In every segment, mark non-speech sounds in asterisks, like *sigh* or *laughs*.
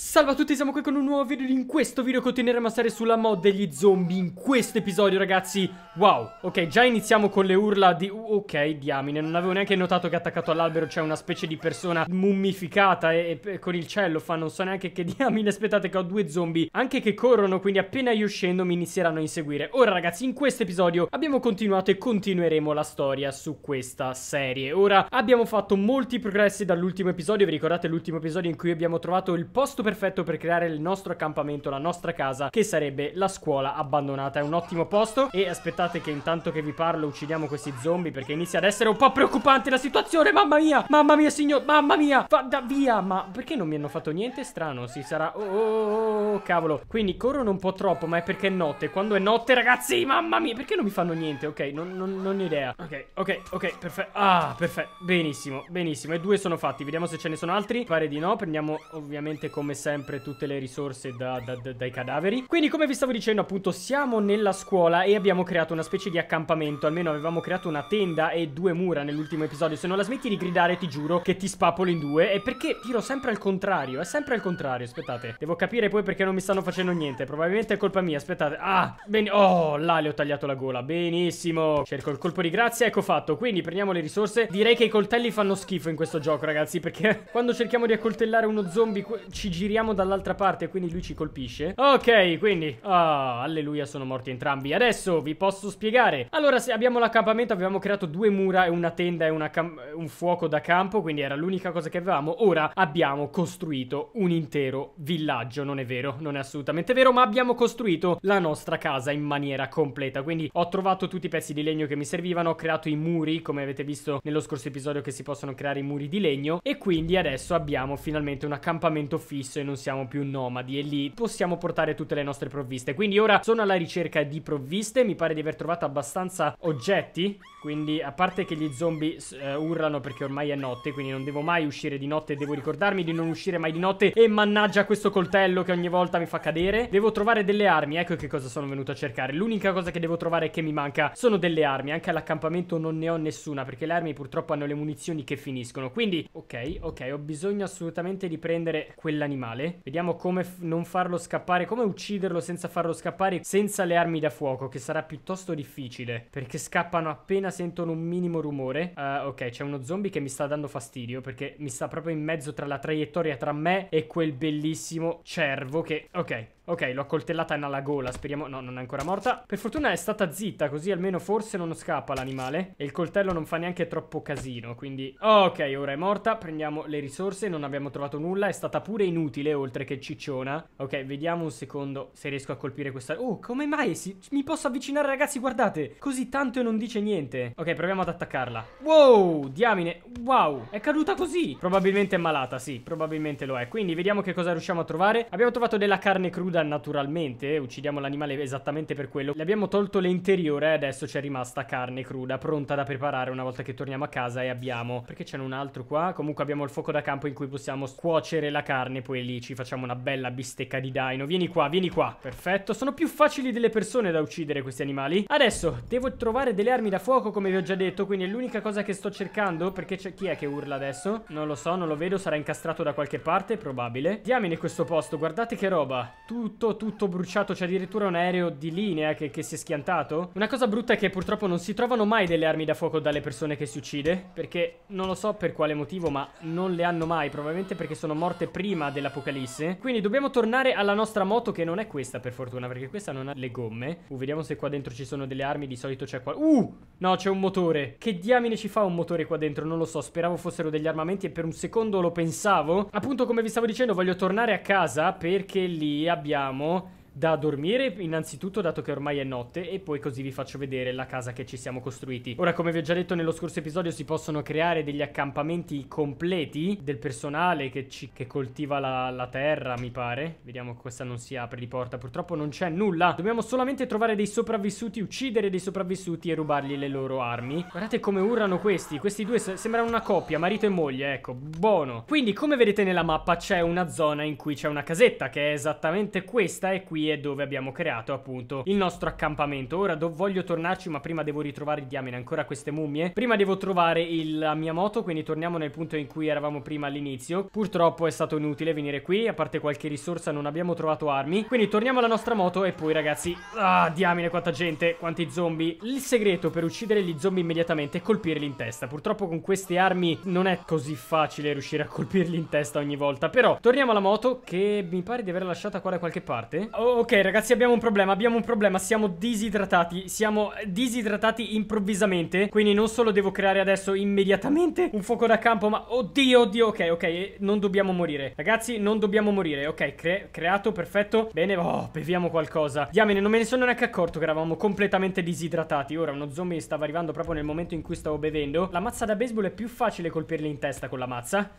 Salve a tutti, siamo qui con un nuovo video. In questo video continueremo a stare sulla mod degli zombie in questo episodio ragazzi. Wow, ok, già iniziamo con le urla di... Ok, diamine, non avevo neanche notato che attaccato all'albero c'è una specie di persona mummificata e, e, con il cielo fa non so neanche che *laughs* diamine. Aspettate che ho due zombie anche che corrono, quindi appena io scendo mi inizieranno a inseguire. Ora ragazzi, in questo episodio abbiamo continuato e continueremo la storia su questa serie. Ora abbiamo fatto molti progressi dall'ultimo episodio, vi ricordate l'ultimo episodio in cui abbiamo trovato il posto perfetto per creare il nostro accampamento, la nostra casa, che sarebbe la scuola abbandonata. È un ottimo posto. E aspettate che intanto che vi parlo uccidiamo questi zombie perché inizia ad essere un po' preoccupante la situazione, mamma mia, mamma mia signor, mamma mia, vada via, ma perché non mi hanno fatto niente? Strano, si sarà, oh, oh, oh, oh, cavolo, quindi corrono un po' troppo, ma è perché è notte, quando è notte ragazzi, mamma mia, perché non mi fanno niente? Ok, non, non, non ho idea, ok, ok, ok, perfetto, ah, perfetto, benissimo, benissimo, e due sono fatti, vediamo se ce ne sono altri, pare di no, prendiamo ovviamente come sempre tutte le risorse da, da, da, dai cadaveri. Quindi come vi stavo dicendo appunto siamo nella scuola e abbiamo creato una specie di accampamento. Almeno avevamo creato una tenda e due mura nell'ultimo episodio. Se non la smetti di gridare ti giuro che ti spappolo in due. E perché tiro sempre al contrario? È sempre al contrario, aspettate. Devo capire poi perché non mi stanno facendo niente. Probabilmente è colpa mia, aspettate. Ah, bene. Oh, là le ho tagliato la gola. Benissimo. Cerco il colpo di grazia, ecco fatto. Quindi prendiamo le risorse. Direi che i coltelli fanno schifo in questo gioco, ragazzi. Perché *laughs* quando cerchiamo di accoltellare uno zombie ci giriamo dalla dall'altra parte Quindi lui ci colpisce. Ok, quindi Ah, alleluia, sono morti entrambi. Adesso vi posso spiegare. Allora, se abbiamo l'accampamento Avevamo creato due mura e una tenda e una un fuoco da campo Quindi era l'unica cosa che avevamo. Ora abbiamo costruito un intero villaggio Non è vero, non è assolutamente vero Ma abbiamo costruito la nostra casa in maniera completa. Quindi ho trovato tutti i pezzi di legno che mi servivano Ho creato i muri, come avete visto nello scorso episodio Che si possono creare i muri di legno. E quindi adesso abbiamo finalmente un accampamento fisso E non siamo più nomadi e lì possiamo portare tutte le nostre provviste. Quindi ora sono alla ricerca di provviste, mi pare di aver trovato abbastanza oggetti, quindi a parte che gli zombie uh, urlano perché ormai è notte, quindi non devo mai uscire di notte, devo ricordarmi di non uscire mai di notte e mannaggia questo coltello che ogni volta mi fa cadere. Devo trovare delle armi, ecco che cosa sono venuto a cercare. L'unica cosa che devo trovare che mi manca sono delle armi, anche all'accampamento non ne ho nessuna perché le armi purtroppo hanno le munizioni che finiscono. Quindi, ok, ok, ho bisogno assolutamente di prendere quell'animale. Vediamo Vediamo come non farlo scappare, come ucciderlo senza farlo scappare senza le armi da fuoco, che sarà piuttosto difficile, perché scappano appena sentono un minimo rumore. Uh, ok, c'è uno zombie che mi sta dando fastidio, perché mi sta proprio in mezzo tra la traiettoria tra me e quel bellissimo cervo che... Ok, Ok, l'ho coltellata alla gola, speriamo... No, non è ancora morta. Per fortuna è stata zitta, così almeno forse non scappa l'animale. E il coltello non fa neanche troppo casino, quindi... Ok, ora è morta, prendiamo le risorse, non abbiamo trovato nulla. È stata pure inutile, oltre che cicciona. Ok, vediamo un secondo se riesco a colpire questa... Oh, come mai si... mi posso avvicinare, ragazzi? Guardate, così tanto e non dice niente. Ok, proviamo ad attaccarla. Wow, diamine. Wow, è caduta così. Probabilmente è malata, sì, probabilmente lo è. Quindi vediamo che cosa riusciamo a trovare. Abbiamo trovato della carne cruda cruda naturalmente, uccidiamo l'animale esattamente per quello. Le abbiamo tolto l'interiore e adesso c'è rimasta carne cruda, pronta da preparare una volta che torniamo a casa e abbiamo... Perché c'è un altro qua? Comunque abbiamo il fuoco da campo in cui possiamo cuocere la carne, poi lì ci facciamo una bella bistecca di dino. Vieni qua, vieni qua. Perfetto, sono più facili delle persone da uccidere questi animali. Adesso, devo trovare delle armi da fuoco come vi ho già detto, quindi è l'unica cosa che sto cercando, perché c'è... Chi è che urla adesso? Non lo so, non lo vedo, sarà incastrato da qualche parte, probabile. Diamine questo posto, guardate che roba. Tu tutto, tutto bruciato. C'è addirittura un aereo di linea che, che, si è schiantato. Una cosa brutta è che purtroppo non si trovano mai delle armi da fuoco dalle persone che si uccide. Perché non lo so per quale motivo, ma non le hanno mai. Probabilmente perché sono morte prima dell'apocalisse. Quindi dobbiamo tornare alla nostra moto, che non è questa per fortuna, perché questa non ha le gomme. Uh, vediamo se qua dentro ci sono delle armi. Di solito c'è qua. Uh! No, c'è un motore. Che diamine ci fa un motore qua dentro? Non lo so. Speravo fossero degli armamenti e per un secondo lo pensavo. Appunto, come vi stavo dicendo, voglio tornare a casa perché lì abbiamo abbiamo da dormire innanzitutto dato che ormai è notte e poi così vi faccio vedere la casa che ci siamo costruiti. Ora come vi ho già detto nello scorso episodio si possono creare degli accampamenti completi del personale che, ci, che coltiva la, la, terra mi pare. Vediamo che questa non si apre di porta, purtroppo non c'è nulla. Dobbiamo solamente trovare dei sopravvissuti, uccidere dei sopravvissuti e rubargli le loro armi. Guardate come urlano questi, questi due sembrano una coppia, marito e moglie, ecco, buono. Quindi come vedete nella mappa c'è una zona in cui c'è una casetta che è esattamente questa e qui qui è dove abbiamo creato appunto il nostro accampamento. Ora voglio tornarci, ma prima devo ritrovare, diamine, ancora queste mummie. Prima devo trovare il, la mia moto, quindi torniamo nel punto in cui eravamo prima all'inizio. Purtroppo è stato inutile venire qui, a parte qualche risorsa non abbiamo trovato armi. Quindi torniamo alla nostra moto e poi ragazzi, ah, diamine quanta gente, quanti zombie. Il segreto per uccidere gli zombie immediatamente è colpirli in testa. Purtroppo con queste armi non è così facile riuscire a colpirli in testa ogni volta. Però torniamo alla moto che mi pare di aver lasciata qua da qualche parte. Oh, ok ragazzi abbiamo un problema, abbiamo un problema. Siamo disidratati, siamo disidratati improvvisamente. Quindi non solo devo creare adesso immediatamente un fuoco da campo, ma oddio, oddio, ok, ok, non dobbiamo morire. Ragazzi non dobbiamo morire, ok, cre creato, perfetto. Bene, oh, beviamo qualcosa. Diamine, non me ne sono neanche accorto che eravamo completamente disidratati. Ora uno zombie stava arrivando proprio nel momento in cui stavo bevendo. La mazza da baseball è più facile colpirli in testa con la mazza.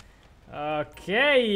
Ok,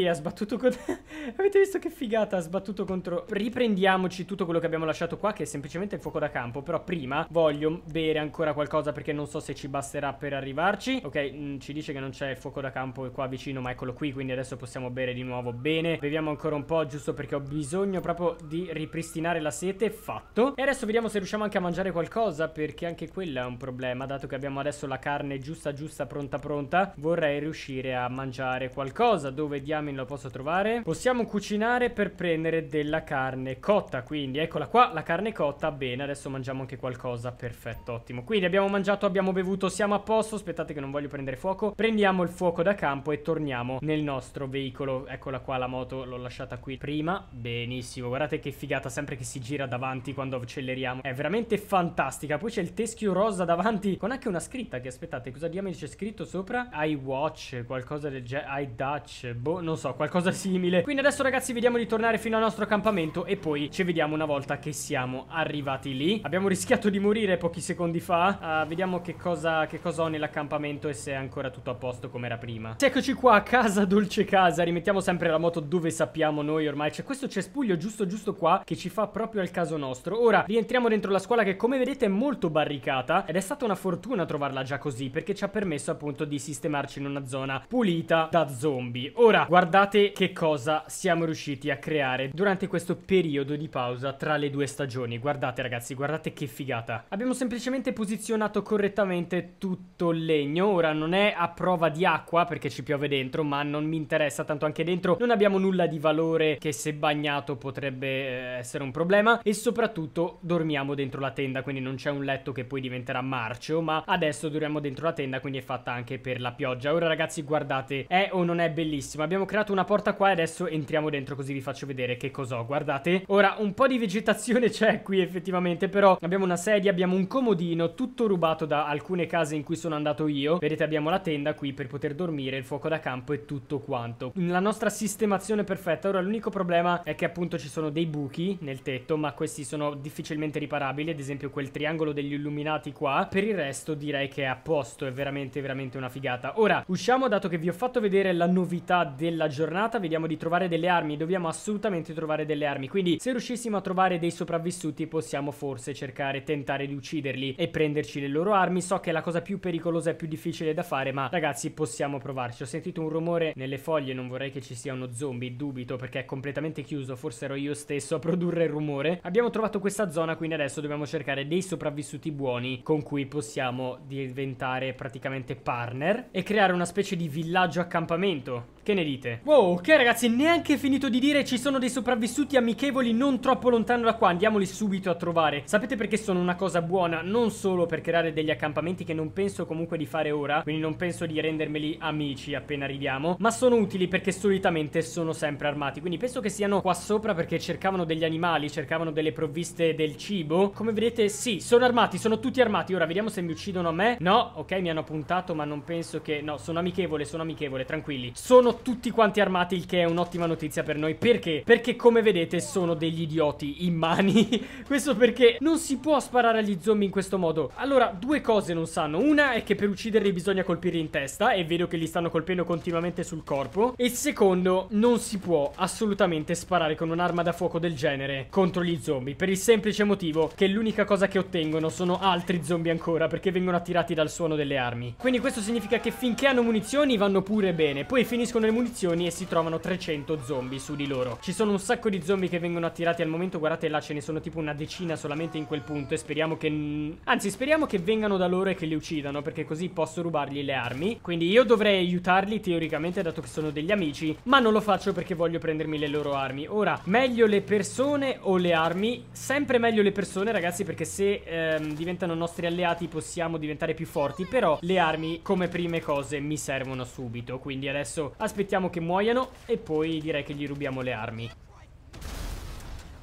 ha sbattuto contro... *laughs* Avete visto che figata? Ha sbattuto contro... Riprendiamoci tutto quello che abbiamo lasciato qua, che è semplicemente il fuoco da campo. Però prima voglio bere ancora qualcosa perché non so se ci basterà per arrivarci. Ok, mh, mm, ci dice che non c'è il fuoco da campo qua vicino, ma eccolo qui, quindi adesso possiamo bere di nuovo bene. Beviamo ancora un po', giusto perché ho bisogno proprio di ripristinare la sete. Fatto. E adesso vediamo se riusciamo anche a mangiare qualcosa, perché anche quella è un problema. Dato che abbiamo adesso la carne giusta giusta, pronta pronta, vorrei riuscire a mangiare qualcosa qualcosa Dove diamine lo posso trovare? Possiamo cucinare per prendere della carne cotta Quindi eccola qua, la carne cotta. Bene, adesso mangiamo anche qualcosa. Perfetto, ottimo. Quindi abbiamo mangiato, abbiamo bevuto, siamo a posto. Aspettate che non voglio prendere fuoco. Prendiamo il fuoco da campo e torniamo nel nostro veicolo. Eccola qua la moto, l'ho lasciata qui prima. Benissimo, guardate che figata Sempre che si gira davanti quando acceleriamo. È veramente fantastica. Poi c'è il teschio rosa davanti Con anche una scritta che aspettate, cosa diamine c'è scritto sopra? I watch, qualcosa del genere I Dutch, boh, non so, qualcosa simile. Quindi adesso ragazzi vediamo di tornare fino al nostro accampamento e poi ci vediamo una volta che siamo arrivati lì. Abbiamo rischiato di morire pochi secondi fa. Uh, vediamo che cosa, che cosa ho nell'accampamento e se è ancora tutto a posto come era prima. Eccoci qua a casa, dolce casa. Rimettiamo sempre la moto dove sappiamo noi ormai. C'è questo cespuglio giusto giusto qua che ci fa proprio al caso nostro. Ora rientriamo dentro la scuola che come vedete è molto barricata ed è stata una fortuna trovarla già così perché ci ha permesso appunto di sistemarci in una zona pulita da zona zombie. Ora, guardate che cosa siamo riusciti a creare durante questo periodo di pausa tra le due stagioni. Guardate ragazzi, guardate che figata. Abbiamo semplicemente posizionato correttamente tutto il legno. Ora non è a prova di acqua perché ci piove dentro, ma non mi interessa tanto anche dentro. Non abbiamo nulla di valore che se bagnato potrebbe eh, essere un problema. E soprattutto dormiamo dentro la tenda, quindi non c'è un letto che poi diventerà marcio, ma adesso dormiamo dentro la tenda, quindi è fatta anche per la pioggia. Ora ragazzi, guardate, è o non non è bellissimo Abbiamo creato una porta qua e adesso entriamo dentro così vi faccio vedere che cos'ho. Guardate. Ora un po' di vegetazione *laughs* c'è qui effettivamente Però abbiamo una sedia, abbiamo un comodino Tutto rubato da alcune case in cui sono andato io. Vedete abbiamo la tenda qui per poter dormire Il fuoco da campo e tutto quanto. La nostra sistemazione perfetta. Ora l'unico problema è che appunto ci sono dei buchi nel tetto Ma questi sono difficilmente riparabili Ad esempio quel triangolo degli illuminati qua. Per il resto direi che è a posto. È veramente veramente una figata. Ora usciamo dato che vi ho fatto vedere la novità della giornata. Vediamo di trovare delle armi. Dobbiamo assolutamente trovare delle armi. Quindi se riuscissimo a trovare dei sopravvissuti Possiamo forse cercare, tentare di ucciderli E prenderci le loro armi. So che è la cosa più pericolosa e più difficile da fare Ma ragazzi possiamo provarci. Ho sentito un rumore nelle foglie Non vorrei che ci sia uno zombie Dubito perché è completamente chiuso. Forse ero io stesso a produrre il rumore. Abbiamo trovato questa zona Quindi adesso dobbiamo cercare dei sopravvissuti buoni Con cui possiamo diventare praticamente partner E creare una specie di villaggio accampamento momento che ne dite? Wow, ok ragazzi, neanche finito di dire Ci sono dei sopravvissuti amichevoli non troppo lontano da qua. Andiamoli subito a trovare. Sapete perché sono una cosa buona? Non solo per creare degli accampamenti che non penso comunque di fare ora Quindi non penso di rendermeli amici appena arriviamo Ma sono utili perché solitamente sono sempre armati. Quindi penso che siano qua sopra perché cercavano degli animali Cercavano delle provviste del cibo. Come vedete, sì, sono armati, sono tutti armati. Ora vediamo se mi uccidono a me. No, ok, mi hanno puntato ma non penso che... No, sono amichevole, sono amichevole, tranquilli. Sono tutti quanti armati, il che è un'ottima notizia per noi. Perché? Perché come vedete sono degli idioti in mani. *laughs* Questo perché non si può sparare agli zombie in questo modo. Allora, due cose non sanno. Una è che per ucciderli bisogna colpirli in testa e vedo che li stanno colpendo continuamente sul corpo. E secondo, non si può assolutamente sparare con un'arma da fuoco del genere contro gli zombie. Per il semplice motivo che l'unica cosa che ottengono sono altri zombie ancora perché vengono attirati dal suono delle armi. Quindi questo significa che finché hanno munizioni vanno pure bene. Poi finiscono le munizioni e si trovano 300 zombie su di loro. Ci sono un sacco di zombie che vengono attirati al momento, guardate là ce ne sono tipo una decina solamente in quel punto e speriamo che... Anzi, speriamo che vengano da loro e che li uccidano perché così posso rubargli le armi. Quindi io dovrei aiutarli teoricamente dato che sono degli amici, ma non lo faccio perché voglio prendermi le loro armi. Ora, meglio le persone o le armi? Sempre meglio le persone ragazzi perché se ehm, diventano nostri alleati possiamo diventare più forti, però le armi come prime cose mi servono subito, quindi adesso aspettiamo che muoiano e poi direi che gli rubiamo le armi.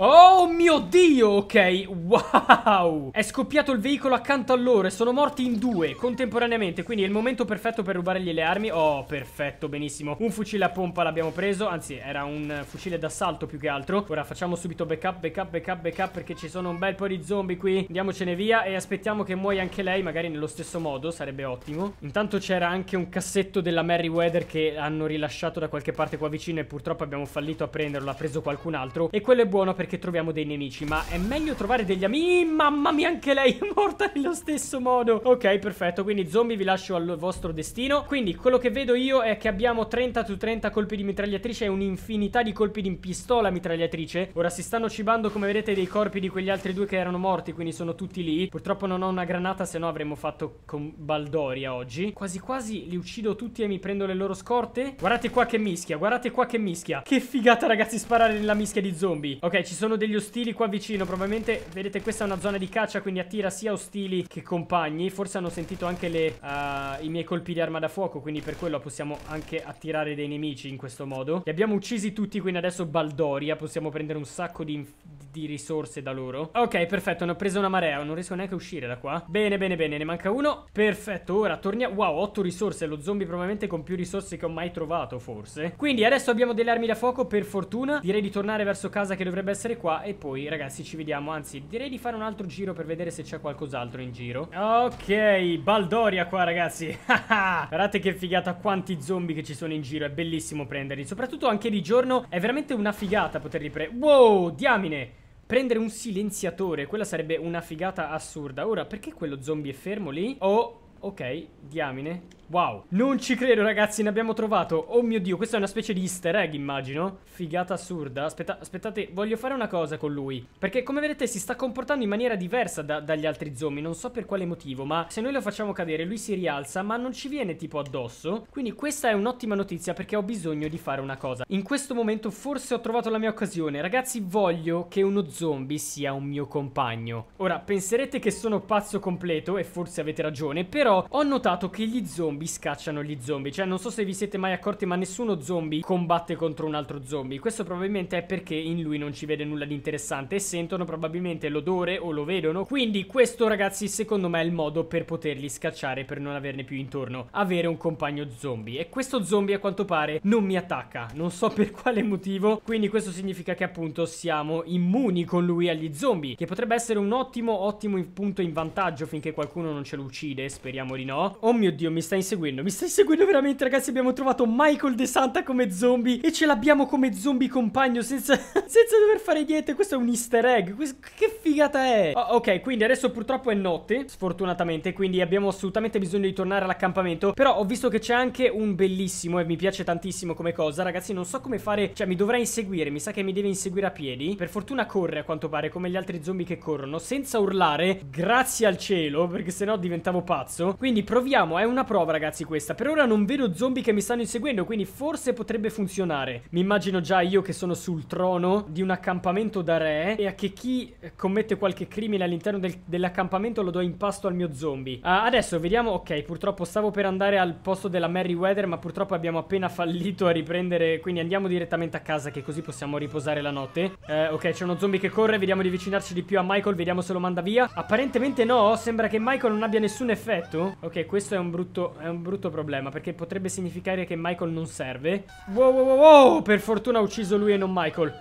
Oh mio Dio, ok, wow. È scoppiato il veicolo accanto a loro e sono morti in due contemporaneamente. Quindi è il momento perfetto per rubargli le armi. Oh, perfetto, benissimo. Un fucile a pompa l'abbiamo preso. Anzi, era un fucile d'assalto più che altro. Ora facciamo subito backup, backup, backup, backup Perché ci sono un bel po' di zombie qui. Andiamocene via e aspettiamo che muoia anche lei Magari nello stesso modo, sarebbe ottimo. Intanto c'era anche un cassetto della Merryweather Che hanno rilasciato da qualche parte qua vicino E purtroppo abbiamo fallito a prenderlo. L'ha preso qualcun altro. E quello è buono perché perché troviamo dei nemici Ma è meglio trovare degli amici Mamma mia anche lei è morta nello stesso modo. Ok perfetto quindi zombie vi lascio al vostro destino. Quindi quello che vedo io è che abbiamo 30 su 30 colpi di mitragliatrice E un'infinità di colpi di pistola mitragliatrice. Ora si stanno cibando come vedete dei corpi di quegli altri due che erano morti Quindi sono tutti lì. Purtroppo non ho una granata se no avremmo fatto con Baldoria oggi. Quasi quasi li uccido tutti e mi prendo le loro scorte. Guardate qua che mischia Guardate qua che mischia. Che figata ragazzi sparare nella mischia di zombie. Ok ci sono degli ostili qua vicino. Probabilmente, vedete, questa è una zona di caccia Quindi attira sia ostili che compagni. Forse hanno sentito anche le, uh, i miei colpi di arma da fuoco Quindi per quello possiamo anche attirare dei nemici in questo modo. Li abbiamo uccisi tutti, quindi adesso Baldoria Possiamo prendere un sacco di di risorse da loro. Ok perfetto ne ho preso una marea Non riesco neanche a uscire da qua. Bene bene bene ne manca uno. Perfetto ora torniamo Wow 8 risorse. Lo zombie probabilmente con più risorse che ho mai trovato forse. Quindi adesso abbiamo delle armi da fuoco per fortuna. Direi di tornare verso casa che dovrebbe essere qua E poi ragazzi ci vediamo Anzi direi di fare un altro giro per vedere se c'è qualcos'altro in giro Ok Baldoria qua ragazzi *laughs* Guardate che figata quanti zombie che ci sono in giro È bellissimo prenderli Soprattutto anche di giorno È veramente una figata poterli prendere Wow diamine Prendere un silenziatore, quella sarebbe una figata assurda. Ora, perché quello zombie è fermo lì? Oh, ok, diamine. Wow, non ci credo ragazzi, ne abbiamo trovato. Oh mio dio, questa è una specie di easter egg immagino. Figata assurda. Aspetta, Aspettate, voglio fare una cosa con lui. Perché come vedete si sta comportando in maniera diversa da, dagli altri zombie. Non so per quale motivo, ma se noi lo facciamo cadere lui si rialza Ma non ci viene tipo addosso. Quindi questa è un'ottima notizia perché ho bisogno di fare una cosa. In questo momento forse ho trovato la mia occasione. Ragazzi voglio che uno zombie sia un mio compagno. Ora penserete che sono pazzo completo e forse avete ragione Però ho notato che gli zombie zombie scacciano gli zombie. Cioè, non so se vi siete mai accorti, ma nessuno zombie combatte contro un altro zombie. Questo probabilmente è perché in lui non ci vede nulla di interessante e sentono probabilmente l'odore o lo vedono. Quindi questo, ragazzi, secondo me è il modo per poterli scacciare per non averne più intorno. Avere un compagno zombie. E questo zombie, a quanto pare, non mi attacca. Non so *laughs* per quale motivo. Quindi questo significa che appunto siamo immuni con lui agli zombie. Che potrebbe essere un ottimo, ottimo punto in vantaggio finché qualcuno non ce lo uccide. Speriamo di no. Oh mio Dio, mi sta inseguendo inseguendo, mi stai inseguendo veramente ragazzi? Abbiamo trovato Michael De Santa come zombie E ce l'abbiamo come zombie compagno senza, *laughs* senza dover fare niente. Questo è un easter egg. Che figata è? Oh, Ok, quindi adesso purtroppo è notte Sfortunatamente Quindi abbiamo assolutamente bisogno di tornare all'accampamento. Però ho visto che c'è anche un bellissimo E mi piace tantissimo come cosa. Ragazzi non so come fare Cioè mi dovrà inseguire. Mi sa che mi deve inseguire a piedi. Per fortuna corre a quanto pare Come gli altri zombie che corrono Senza urlare Grazie al cielo Perché sennò diventavo pazzo. Quindi proviamo È una prova ragazzi ragazzi questa. Per ora non vedo zombie che mi stanno inseguendo Quindi forse potrebbe funzionare. Mi immagino già io che sono sul trono Di un accampamento da re E a che chi commette qualche crimine all'interno del, dell'accampamento Lo do in pasto al mio zombie. Uh, Adesso vediamo Ok purtroppo stavo per andare al posto della Merryweather Ma purtroppo abbiamo appena fallito a riprendere Quindi andiamo direttamente a casa Che così possiamo riposare la notte. Uh, Ok c'è uno zombie che corre Vediamo di avvicinarci di più a Michael Vediamo se lo manda via. Apparentemente no Sembra che Michael non abbia nessun effetto. Ok questo è un brutto, è un brutto problema perché potrebbe significare che Michael non serve. Wow, wow, wow, wow. Per fortuna ha ucciso lui e non Michael.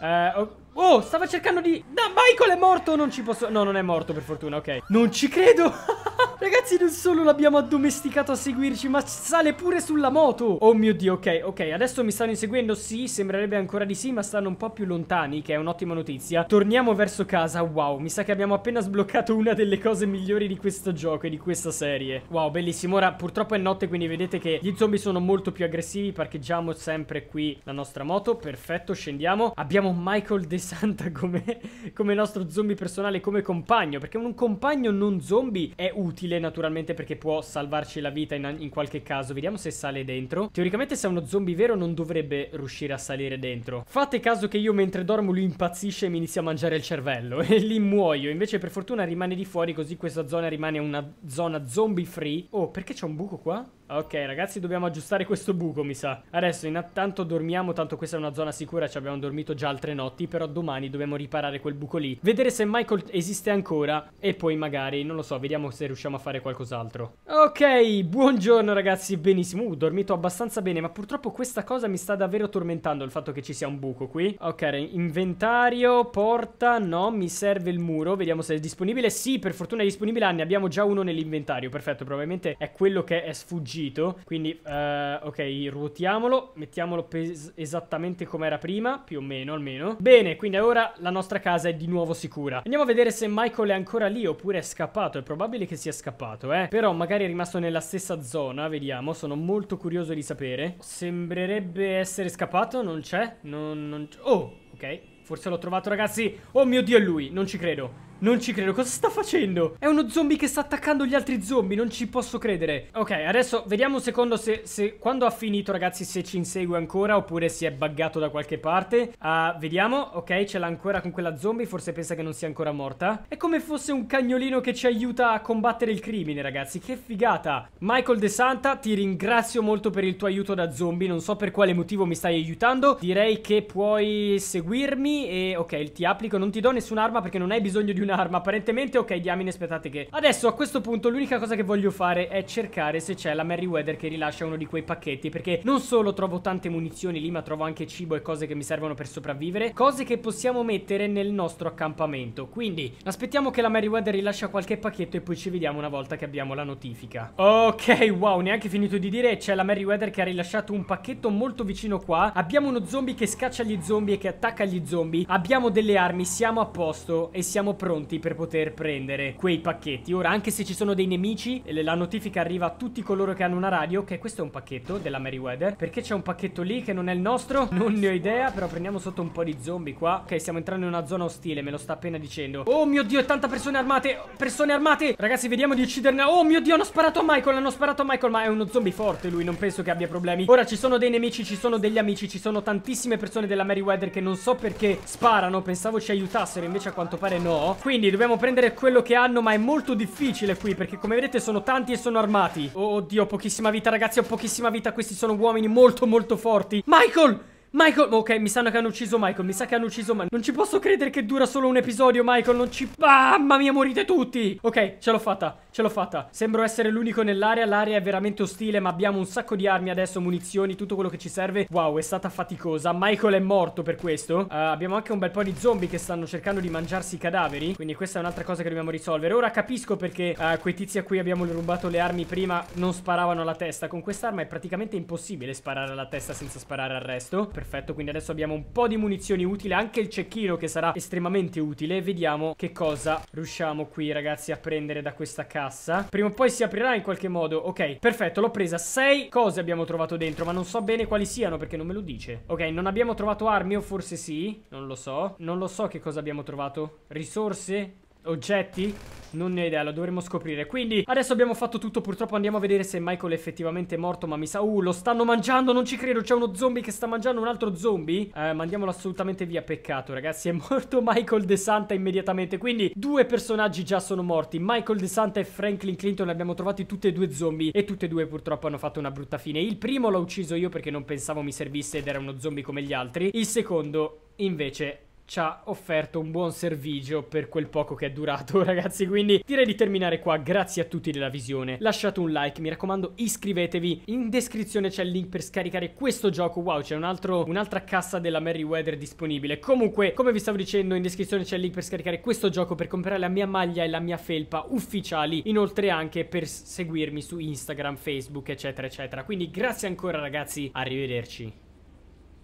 Eh, oh, oh, stava cercando di... No, Michael è morto! Non ci posso... No, non è morto per fortuna, ok. Non ci credo! *laughs* Ragazzi, non solo l'abbiamo addomesticato a seguirci, ma sale pure sulla moto. Oh mio Dio, ok, ok. Adesso mi stanno inseguendo? Sì, sembrerebbe ancora di sì, ma stanno un po' più lontani, che è un'ottima notizia. Torniamo verso casa. Wow, mi sa che abbiamo appena sbloccato una delle cose migliori di questo gioco e di questa serie. Wow, bellissimo. Ora, purtroppo è notte, quindi vedete che gli zombie sono molto più aggressivi. Parcheggiamo sempre qui la nostra moto. Perfetto, scendiamo. Abbiamo Michael De Santa come, come nostro zombie personale, come compagno. Perché un compagno non zombie è utile, naturalmente, perché può salvarci la vita in, in qualche caso. Vediamo se sale dentro. Teoricamente, se è uno zombie vero, non dovrebbe riuscire a salire dentro. Fate caso che io mentre dormo lui impazzisce e mi inizia a mangiare il cervello. *laughs* E lì muoio. Invece, per fortuna, rimane di fuori, così questa zona rimane una zona zombie free. Oh, perché c'è un buco qua? Ok ragazzi dobbiamo aggiustare questo buco mi sa. Adesso intanto dormiamo Tanto questa è una zona sicura Ci abbiamo dormito già altre notti Però domani dobbiamo riparare quel buco lì. Vedere se Michael esiste ancora E poi magari non lo so Vediamo se riusciamo a fare qualcos'altro. Ok buongiorno ragazzi Benissimo. Uh dormito abbastanza bene Ma purtroppo questa cosa mi sta davvero tormentando Il fatto che ci sia un buco qui. Ok inventario Porta No mi serve il muro. Vediamo se è disponibile. Sì per fortuna è disponibile. Ah, Ne abbiamo già uno nell'inventario. Perfetto probabilmente è quello che è sfuggito uscito Quindi, uh, ok, ruotiamolo Mettiamolo esattamente come era prima Più o meno, almeno. Bene, quindi ora la nostra casa è di nuovo sicura. Andiamo a vedere se Michael è ancora lì Oppure è scappato. È probabile che sia scappato, eh. Però magari è rimasto nella stessa zona Vediamo, sono molto curioso di sapere. Sembrerebbe essere scappato Non c'è? Non, non... Oh, ok. Forse l'ho trovato ragazzi. Oh mio Dio è lui, non ci credo non ci credo, cosa sta facendo? È uno zombie che sta attaccando gli altri zombie, non ci posso credere. Ok, adesso vediamo un secondo se, se quando ha finito ragazzi se ci insegue ancora Oppure si è buggato da qualche parte. Uh, Vediamo, ok, ce l'ha ancora con quella zombie. Forse pensa che non sia ancora morta. È come fosse un cagnolino che ci aiuta a combattere il crimine ragazzi, che figata. Michael De Santa, ti ringrazio molto per il tuo aiuto da zombie. Non so per quale motivo mi stai aiutando. Direi che puoi seguirmi e ok, ti applico. Non ti do nessun'arma perché non hai bisogno di un un'arma. Apparentemente ok diamine aspettate che Adesso a questo punto l'unica cosa che voglio fare È cercare se c'è la Merryweather che rilascia uno di quei pacchetti Perché non solo trovo tante munizioni lì Ma trovo anche cibo e cose che mi servono per sopravvivere Cose che possiamo mettere nel nostro accampamento. Quindi aspettiamo che la Merryweather rilascia qualche pacchetto E poi ci vediamo una volta che abbiamo la notifica. Ok wow neanche finito di dire C'è la Merryweather che ha rilasciato un pacchetto molto vicino qua. Abbiamo uno zombie che scaccia gli zombie e che attacca gli zombie. Abbiamo delle armi, siamo a posto e siamo pronti pronti per poter prendere quei pacchetti. Ora, anche se ci sono dei nemici, la notifica arriva a tutti coloro che hanno una radio. Ok, questo è un pacchetto della Meriwether. Perché c'è un pacchetto lì che non è il nostro? *laughs* Non ne ho idea, però prendiamo sotto un po' di zombie qua. Ok, stiamo entrando in una zona ostile, me lo sta appena dicendo. Oh mio Dio, tanta persone armate! Persone armate! Ragazzi, vediamo di ucciderne. Oh mio Dio, hanno sparato a Michael, hanno sparato a Michael, ma è uno zombie forte lui, non penso che abbia problemi. Ora ci sono dei nemici, ci sono degli amici, ci sono tantissime persone della Meriwether che non so perché sparano. Pensavo ci aiutassero, invece a quanto pare no. Quindi dobbiamo prendere quello che hanno Ma è molto difficile qui Perché come vedete sono tanti e sono armati oh, Oddio, pochissima vita ragazzi Ho pochissima vita Questi sono uomini molto molto forti Michael! Michael, ok, mi sanno che hanno ucciso Michael, mi sa che hanno ucciso Michael. Non ci posso credere che dura solo un episodio, Michael, non ci... Mamma mia, morite tutti! Ok, ce l'ho fatta, ce l'ho fatta. Sembro essere l'unico nell'area, l'area è veramente ostile, ma abbiamo un sacco di armi adesso, munizioni, tutto quello che ci serve. Wow, è stata faticosa. Michael è morto per questo. Uh, abbiamo anche un bel po' di zombie che stanno cercando di mangiarsi i cadaveri, quindi questa è un'altra cosa che dobbiamo risolvere. Ora capisco perché uh, quei tizi a cui abbiamo rubato le armi prima non sparavano alla testa. Con quest'arma è praticamente impossibile sparare alla testa senza sparare al resto perfetto Quindi adesso abbiamo un po' di munizioni utili Anche il cecchino che sarà estremamente utile Vediamo che cosa riusciamo qui ragazzi a prendere da questa cassa. Prima o poi si aprirà in qualche modo. Ok, perfetto, l'ho presa. Sei cose abbiamo trovato dentro Ma non so bene quali siano perché non me lo dice. Ok, non abbiamo trovato armi o forse sì? Non lo so. Non lo so che cosa abbiamo trovato. Risorse? Oggetti? Non ne ho idea, lo dovremmo scoprire. Quindi adesso abbiamo fatto tutto Purtroppo andiamo a vedere se Michael è effettivamente morto Ma mi sa... Uh, lo stanno mangiando, non ci credo C'è uno zombie che sta mangiando un altro zombie? Eh, Mandiamolo assolutamente via, peccato ragazzi È *laughs* morto Michael De Santa immediatamente. Quindi due personaggi già sono morti Michael De Santa e Franklin Clinton Li abbiamo trovati tutti e due zombie E tutti e due purtroppo hanno fatto una brutta fine. Il primo l'ho ucciso io perché non pensavo mi servisse Ed era uno zombie come gli altri Il secondo invece ci ha offerto un buon servigio per quel poco che è durato, *laughs* ragazzi. Quindi direi di terminare qua. Grazie a tutti della visione. Lasciate un like, mi raccomando, iscrivetevi. In descrizione c'è il link per scaricare questo gioco. Wow, c'è un un'altra cassa della Merryweather disponibile. Comunque, come vi stavo dicendo, in descrizione c'è il link per scaricare questo gioco per comprare la mia maglia e la mia felpa ufficiali. Inoltre anche per seguirmi su Instagram, Facebook, eccetera, eccetera. Quindi grazie ancora, ragazzi. Arrivederci.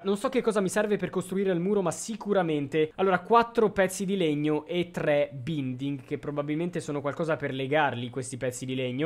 Non so che cosa mi serve per costruire il muro, ma sicuramente... Allora, quattro pezzi di legno e tre binding, che probabilmente sono qualcosa per legarli, questi pezzi di legno.